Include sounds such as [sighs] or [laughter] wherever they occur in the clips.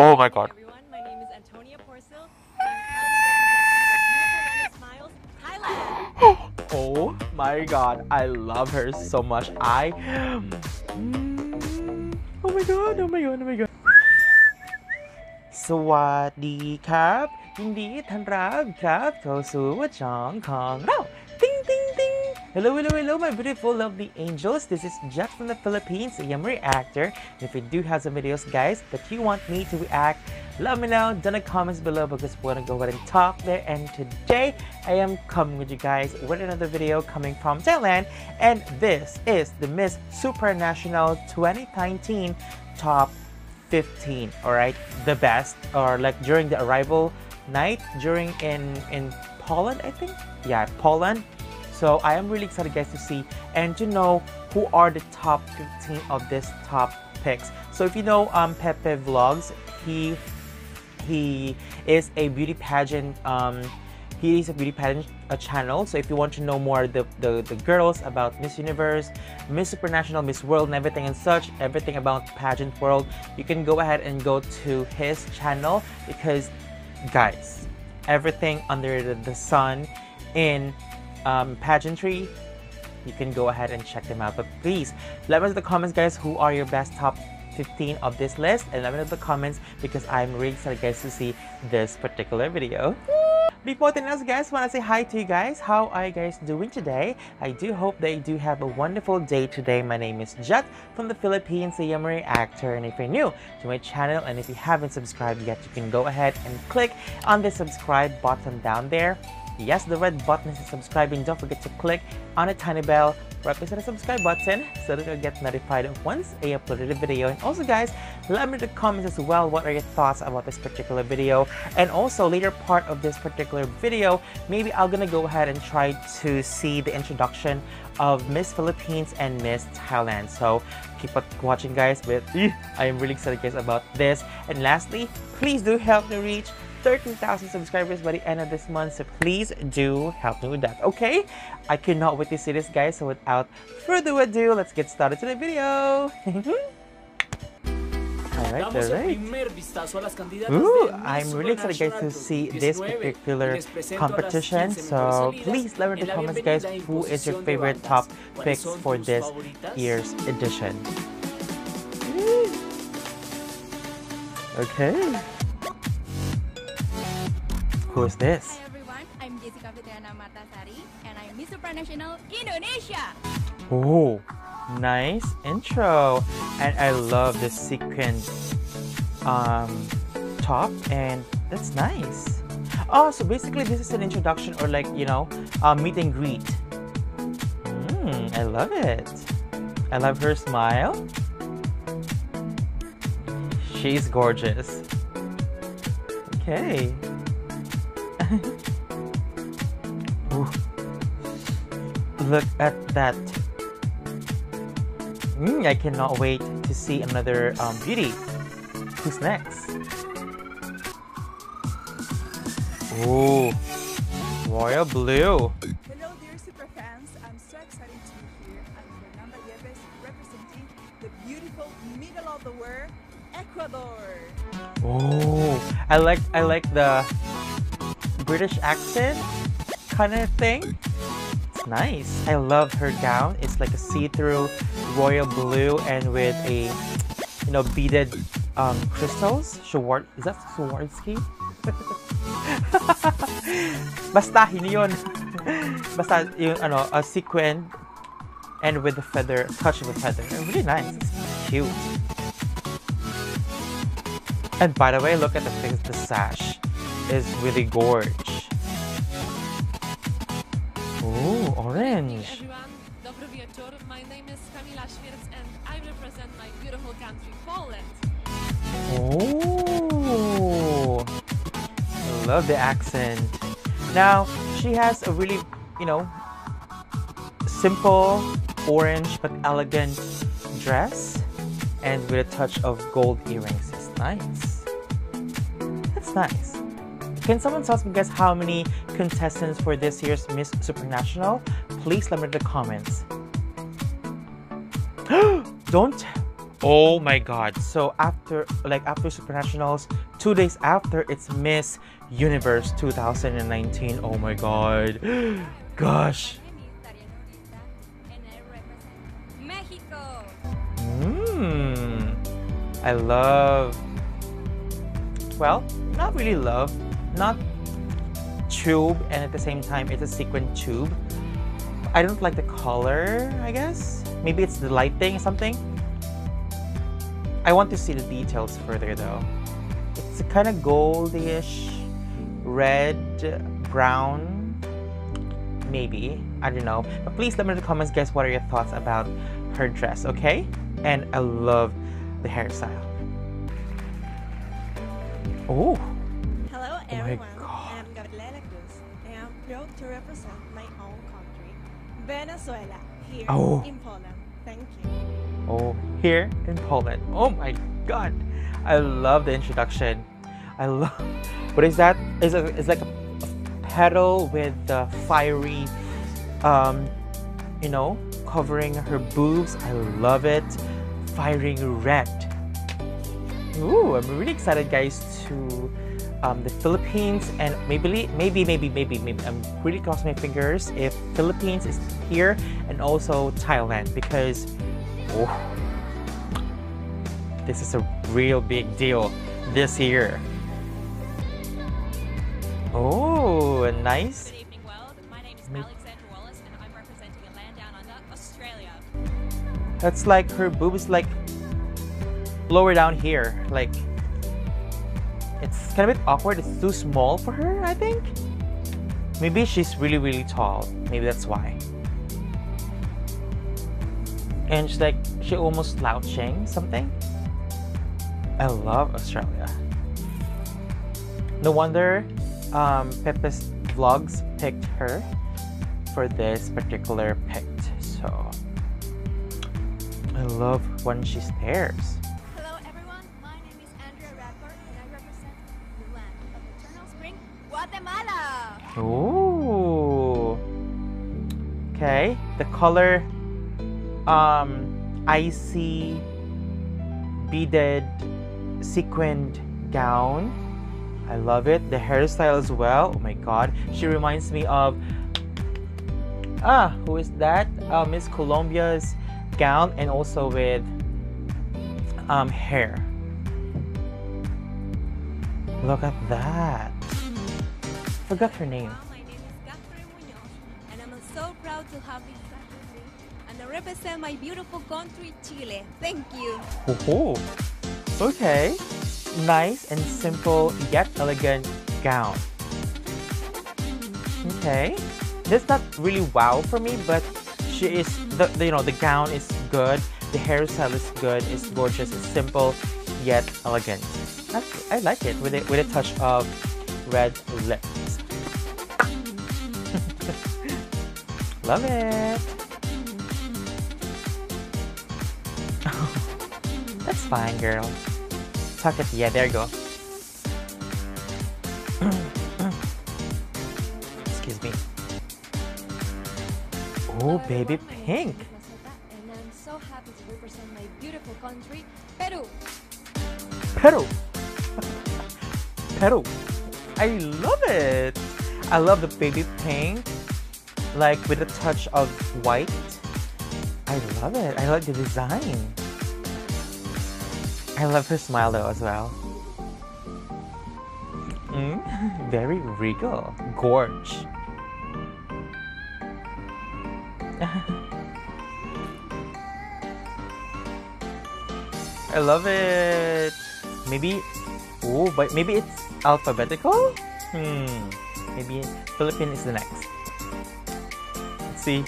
Oh my god. Everyone, [gasps] my name is Antonia Porcel. and I'm proudly representing the beautiful Land of Smiles, Thailand. Oh my god, I love her so much. I. Mm, oh my god, oh my god, oh my god. สวัสดีครับยินดีต้อนรับครับเข้าสู่ว่าจองของเรา Ding ding ding Hello hello hello my beautiful lovely angels. This is Jet from the Philippines a reactor If you do have some videos guys that you want me to react let me know down in the comments below because we're gonna go ahead and talk there. And today I am coming with you guys with another video coming from Thailand. And this is the Miss Supranational 2019 top 15 all right? The best or like during the arrival night during in in poland i think? Yeah poland so i am really excited guys to see and to know who are the top 15 of this top picks. So if you know um pepe vlogs he he is a beauty pageant um he is a beauty pageant uh, channel. So if you want to know more the, the the girls about miss universe miss supranational miss world and everything and such everything about pageant world you can go ahead and go to his channel because guys everything under the, the sun in um, pageantry you can go ahead and check them out but please let me know in the comments guys who are your best top 15 of this list and let me know in the comments because i'm really excited guys to see this particular video before anything else, guys, want to say hi to you guys. How are you guys doing today? I do hope that you do have a wonderful day today. My name is Jet from the Philippines, a Yamari actor. And if you're new to my channel and if you haven't subscribed yet, you can go ahead and click on the subscribe button down there. Yes, the red button is subscribing. Don't forget to click on the tiny bell right beside the subscribe button so that you'll get notified once I uploaded a video. And also guys, let me know in the comments as well what are your thoughts about this particular video. And also later part of this particular video, maybe I'm gonna go ahead and try to see the introduction of Miss Philippines and Miss Thailand. So keep watching guys with [laughs] I am really excited guys about this. And lastly, please do help me reach 13,000 subscribers by the end of this month. So please do help me with that, okay? I cannot wait to see this, guys. So without further ado, let's get started to the video. [laughs] Alright, alright. Ooh, I'm really excited guys to see this particular competition. So please let me know in the comments guys who is your favorite top picks for this year's edition. Okay. Who is this? Hi everyone, I'm Jessica Fitriana Martasari and I'm Miss Supranational Indonesia. Oh, nice intro. And I love the sequin um, top and that's nice. Oh, so basically this is an introduction or like, you know, uh, meet and greet. Mm, I love it. I love her smile. She's gorgeous. Okay. Look at that. Mm, I cannot wait to see another um, beauty. Who's next? Ooh, royal blue. Hello dear super fans, I'm so excited to be here. I'm Fernanda Yepes representing the beautiful middle of the world, Ecuador. Oh, I like I like the British accent kind of thing. Nice. I love her gown. It's like a see-through royal blue and with a you know beaded um, crystals. Schwartz is that Swarovski? [laughs] Basta hindi yun. Basta yung ano a sequin and with the feather touch of a feather. Really nice. It's cute. And by the way, look at the things the sash is really gorge. Everyone, dobry wieczór. My name is Kamila Świerc and I represent my beautiful country, Poland. Oh, love the accent. Now, she has a really, you know, simple orange but elegant dress and with a touch of gold earrings. It's nice. That's nice. Can someone tell me guys how many contestants for this year's Miss Supranational? Please let me know the comments. [gasps] Don't Oh my god. So after like after Supranationals, two days after it's Miss Universe 2019. Oh my god. [gasps] Gosh. Mmm. I love well, not really love, not tube and at the same time it's a sequin tube. I don't like the color, I guess. Maybe it's the lighting or something. I want to see the details further though. It's a kind of goldish, red, brown, maybe. I don't know. But please let me know in the comments, guys, what are your thoughts about her dress, okay? And I love the hairstyle. Oh, Hello my everyone, God. I'm Gabriela Cruz and I'm proud to represent my Venezuela, here Oh. in Poland. Thank you. oh, here in Poland. Oh my god. I love the introduction. I love what is that? It's, a, it's like a, a petal with the fiery um you know covering her boobs. I love it. Firing red. Ooh, I'm really excited guys to um, the Philippines and maybe maybe maybe maybe maybe I'm really crossing my fingers if Philippines is here and also Thailand because oh, this is a real big deal this year. Oh, nice. Good evening, world. My name is Alexandra Wallace, and I'm representing a land down under Australia. That's like her boobs like lower down here. Like it's kind of a bit awkward. It's too small for her, I think. Maybe she's really really tall. Maybe that's why. And she's like she almost slouching something. I love Australia. No wonder um, Pepe's vlogs picked her for this particular pick. So I love when she stares. Ooh. Okay. The color um icy beaded sequined gown. I love it. The hairstyle as well. Oh my god. She reminds me of Ah, who is that? Uh, Miss Colombia's gown and also with um hair. Look at that. I forgot her name. My name is Catherine Munoz and I'm so proud to have this flag and I represent my beautiful country, Chile. Thank you. Oh, okay. Nice and simple yet elegant gown. Okay. That's not really wow for me, but she is the, the you know the gown is good, the hairstyle is good, it's gorgeous, it's simple yet elegant. That's, I like it with it with a touch of red lips. Love it. [laughs] That's fine, girl. Tuck it. Yeah, there you go. [clears throat] Excuse me. Oh, baby pink. And I'm so happy to represent my beautiful country, Peru. Peru. [laughs] Peru. I love it. I love the baby pink, like with a touch of white. I love it. I like the design. I love her smile though as well. Mm, [laughs] very regal. Gorge. [laughs] I love it. Maybe, oh, but maybe it's alphabetical. Hmm. Maybe Philippine is the next. Let's.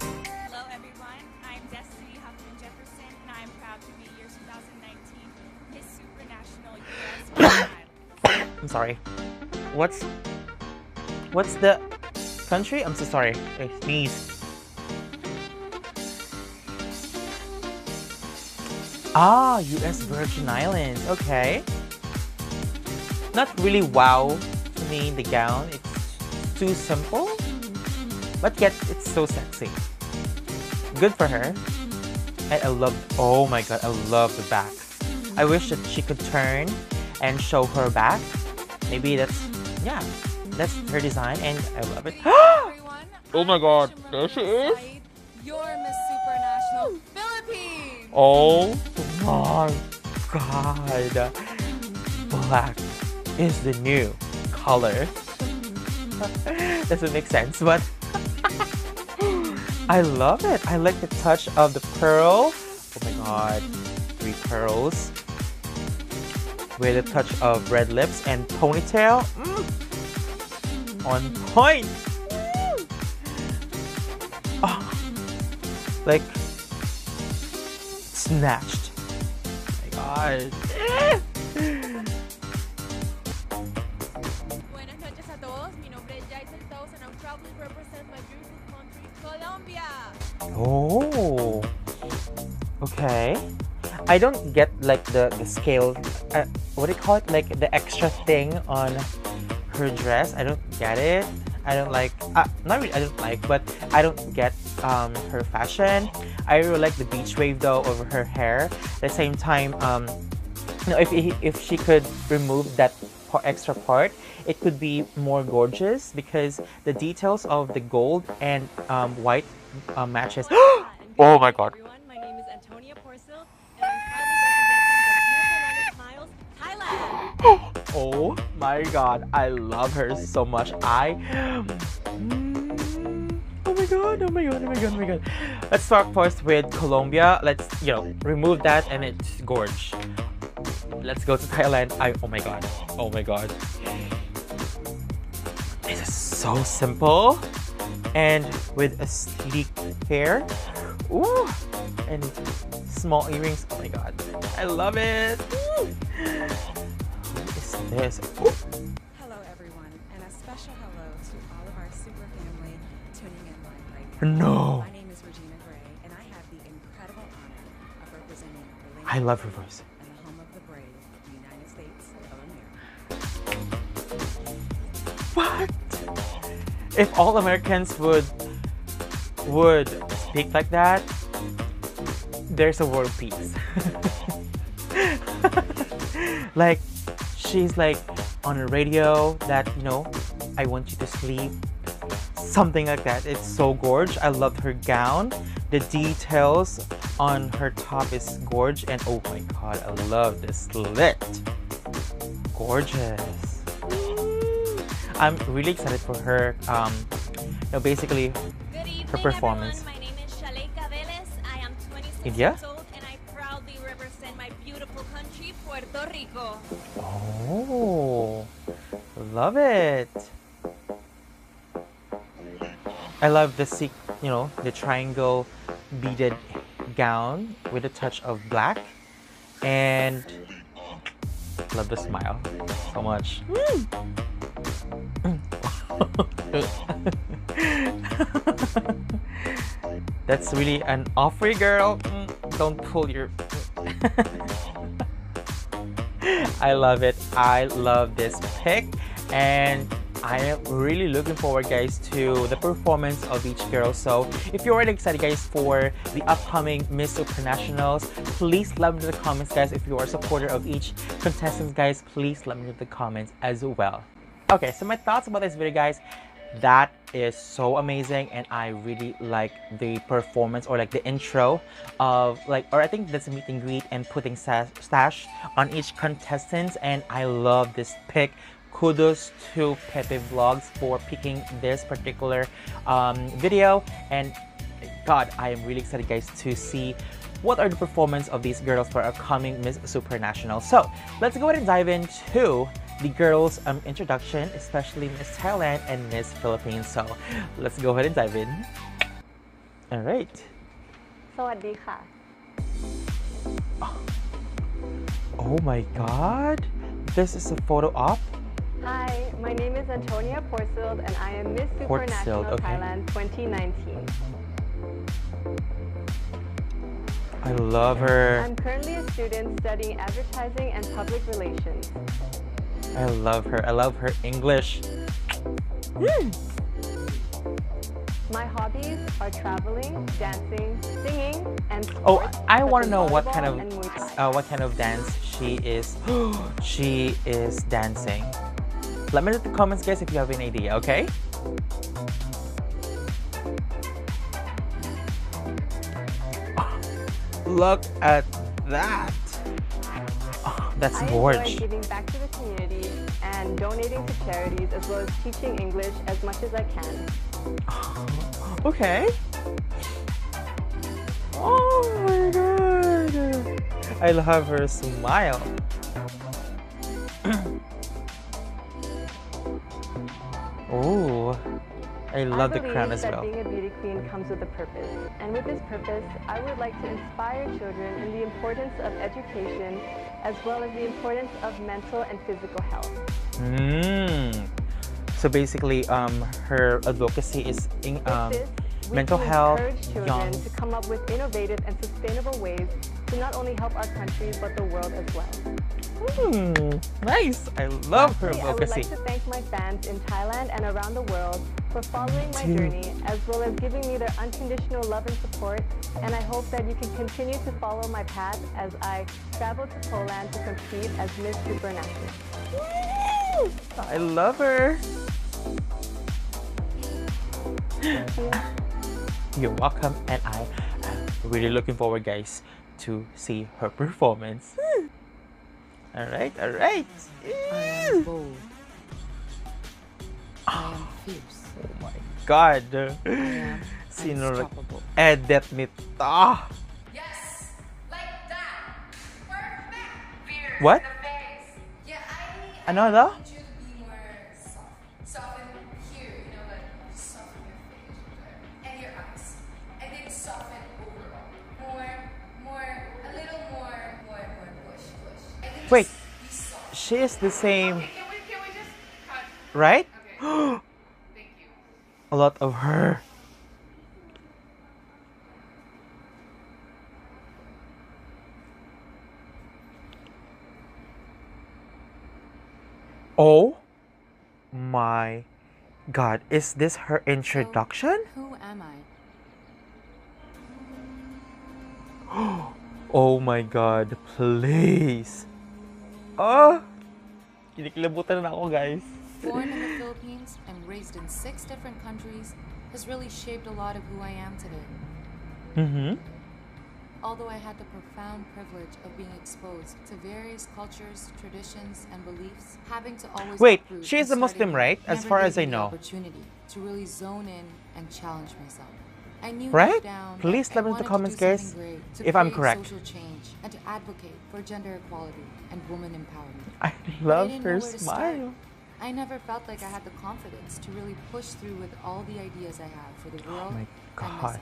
Hello everyone, I'm Destiny Huffman Jefferson and I'm proud to be your 2019 Miss Supranational US I'm sorry. What's what's the country? I'm so sorry. I. Ah, U.S. Virgin Islands. Okay. Not really wow to me. The gown. It's too simple, but yet it's so sexy. Good for her. And I love, oh my god, I love the back. I wish that she could turn and show her back. Maybe that's, yeah, that's her design and I love it. Everyone, [gasps] Oh my God, Shimmer there she is. Said, Your Miss Supranational Philippines. Oh my god. Black is the new color. [laughs] Doesn't make sense, but I love it. I like the touch of the pearl. Oh my god. Three pearls. With a touch of red lips and ponytail. Mm. On point. Oh. Like snatched. Oh my god. Oh. Okay. I don't get like the the scale. Uh, what do you call it? Like the extra thing on her dress. I don't get it. I don't like. Uh, not really. I don't like, but I don't get um, her fashion. I really like the beach wave though over her hair. At the same time, um, you know, if if she could remove that extra part, it could be more gorgeous because the details of the gold and um, white uh, matches. Hola, and good Oh my God. Everyone. My name is Antonia Porsild and I'm proudly representing the beautiful land of Thailand. [gasps] Oh my god, I love her so much. I. [gasps] Mm, Oh my god, oh my god, oh my god, oh my god. Let's start first with Colombia. Let's, you know, remove that and it's gorge. Let's go to Thailand. I, oh my god, oh my god. This is so simple and with a sleek hair. Ooh, and small earrings. Oh my god, I love it. Ooh. What is this? Ooh. Hello, everyone, and a special hello to all of our super family tuning in live right now. No. My name is Regina Gray, and I have the incredible honor of representing I love her voice. If all Americans would would speak like that, there's a world peace. [laughs] like she's like on a radio that you know, I want you to sleep. Something like that. It's so gorge. I love her gown. The details on her top is gorge and oh my god, I love this slit. Gorgeous. I'm really excited for her. Um, you know, basically, evening, performance. everyone. My name is Shaleka Velez. I am 26 India? years old and I proudly represent my beautiful country, Puerto Rico. oh, love it. I love the you know, the triangle beaded gown with a touch of black, and love the smile so much. [laughs] That's really an offer, girl. Mm, Don't pull your. [laughs] I love it. I love this pick, and I am really looking forward, guys, to the performance of each girl. So, if you're already excited, guys, for the upcoming Miss Supranationals, please let me know in the comments, guys. If you are a supporter of each contestant, guys, please let me know in the comments as well. Okay, so my thoughts about this video, guys. That is so amazing, and I really like the performance or like the intro of like, or I think that's a meet and greet and putting stash on each contestant. And I love this pick. Kudos to Pepe Vlogs for picking this particular um, video. And God, I am really excited, guys, to see what are the performance of these girls for upcoming Miss Supranational. So let's go ahead and dive into the girls' um, introduction, especially Miss Thailand and Miss Philippines. So let's go ahead and dive in. All right. สวัสดีค่ะ Oh my God, this is a photo op. Hi, my name is Antonia Porsild, and I am Miss Supranational okay. Thailand 2019. I love her. I'm currently a student studying advertising and public relations. I love her. I love her English. My hobbies are traveling, dancing, singing, and Oh, I want to know what kind of and Muay Thai. uh, what kind of dance she is. [gasps] she is dancing. Let me know in the comments, guys, if you have any idea. Okay. [laughs] Look at that. Oh, [gasps] that's gorge. Community and donating to charities as well as teaching English as much as I can. [laughs] Okay. Oh my god. I love her smile. [clears throat] oh, I love I the crown as that well. being a beauty queen comes with a purpose. And with this purpose, I would like to inspire children in the importance of education as well as the importance of mental and physical health. Mm. So basically, um, her advocacy is in um, this, mental health, encourage children young. to come up with innovative and sustainable ways to not only help our country but the world as well. Hmm, nice. I love her Lastly, I would like to thank my fans in Thailand and around the world for following my Dude. journey as well as giving me their unconditional love and support. And I hope that you can continue to follow my path as I travel to Poland to compete as Miss Supranational. I love her. Thank you. You're welcome, and I am really looking forward, guys, to see her [laughs] performance. Hmm. all right, all right. I am bold. I am ah. fierce. Oh my God. I am Sino unstoppable. Eh, edit nito? Ah. Yes, like that. Perfect. Fierce What? in the face. Yeah, I. Ano daw? Wait. just be soft. She is the same, Okay, can we, can we just right? Okay. [gasps] A lot of her. Oh my god, is this her introduction? Who am I? [gasps] Oh my god, please. Oh! Kinikilabutan na ako, guys. Born in the Philippines and raised in six different countries has really shaped a lot of who I am today. Mm-hmm. Although I had the profound privilege of being exposed to various cultures, traditions, and beliefs, having to always Wait, she is a Muslim, right? As far as I know. opportunity to really zone in and challenge myself. I knew Right? down Please let me know in the comments, guys, great if I'm correct. change and to advocate for gender equality and woman empowerment. I love didn't her know where to start. smile. I never felt like I had the confidence to really push through with all the ideas I have for the oh world Oh my god.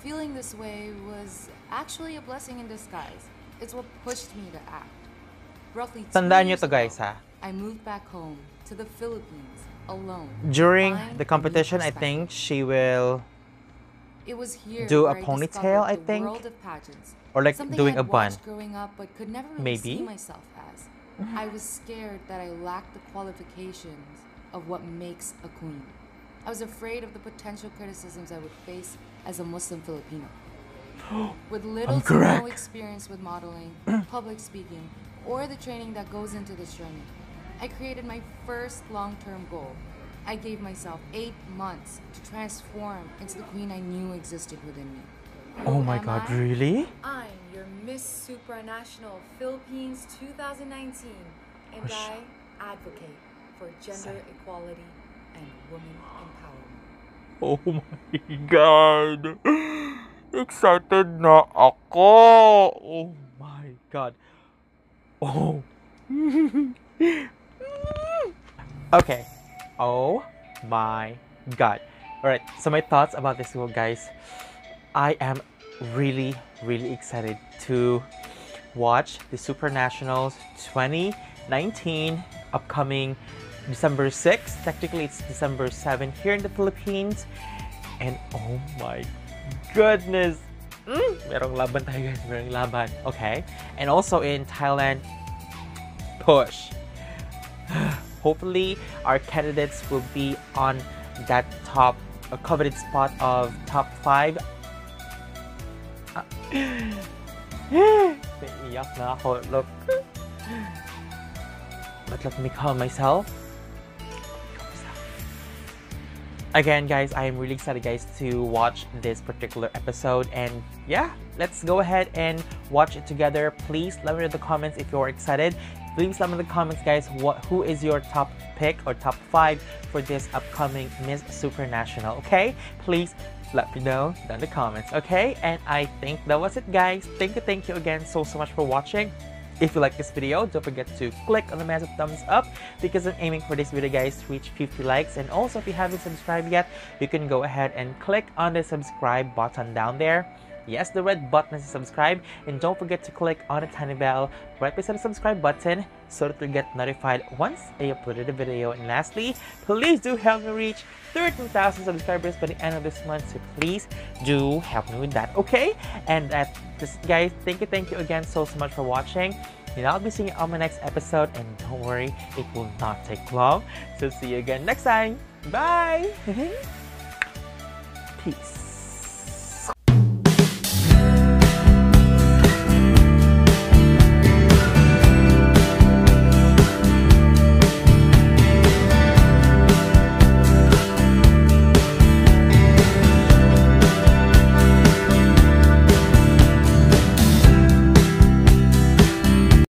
Feeling this way was actually a blessing in disguise. It's what pushed me to act. Roughly two Tandaan nyo to guys ago, ha. I moved back home to the Philippines alone. During the competition, I think she will It was here do a where I ponytail, I think? world of pageants, or like something doing a bun. growing up but could never really Maybe. see myself as. I was scared that I lacked the qualifications of what makes a queen. I was afraid of the potential criticisms I would face as a Muslim Filipino. [gasps] With little to no experience with modeling, [clears throat] public speaking, or the training that goes into this journey, I created my first long-term goal. I gave myself eight months to transform into the queen I knew existed within me. Oh my god, I? really? I'm your Miss Supranational Philippines 2019, and. I advocate for gender equality and women empowerment. Oh my god. Excited na ako. Oh my god. Oh. [laughs] okay. Oh my god. Alright, so my thoughts about this one, guys. I am really, really excited to watch the Supranationals 2019 upcoming December 6th. Technically, it's December 7th here in the Philippines. And oh my goodness! Mm, merong laban tayo guys, merong laban. Okay. And also in Thailand, push. [sighs] Hopefully, our candidates will be on that top a coveted spot of top 5. [laughs] Naiiyak na. Look. But let me calm myself. Again, guys, I am really excited, guys, to watch this particular episode. And yeah, let's go ahead and watch it together. Please let me know in the comments if you're excited. Please some in the comments, guys, what who is your top pick or top five for this upcoming Miss Supranational, okay? Please let me know down in the comments, okay? And I think that was it, guys. Thank you, thank you again so, so much for watching. If you like this video, don't forget to click on the massive thumbs up because I'm aiming for this video guys to reach 50 likes and also if you haven't subscribed yet, you can go ahead and click on the subscribe button down there. Yes, the red button is subscribe and don't forget to click on the tiny bell right beside the subscribe button so that you get notified once I uploaded a video. And lastly, please do help me reach 13,000 subscribers by the end of this month. So please do help me with that, okay? And that, just guys, thank you, thank you again so, so much for watching. And I'll be seeing you on my next episode. And don't worry, it will not take long. So see you again next time. Bye! [laughs] Peace.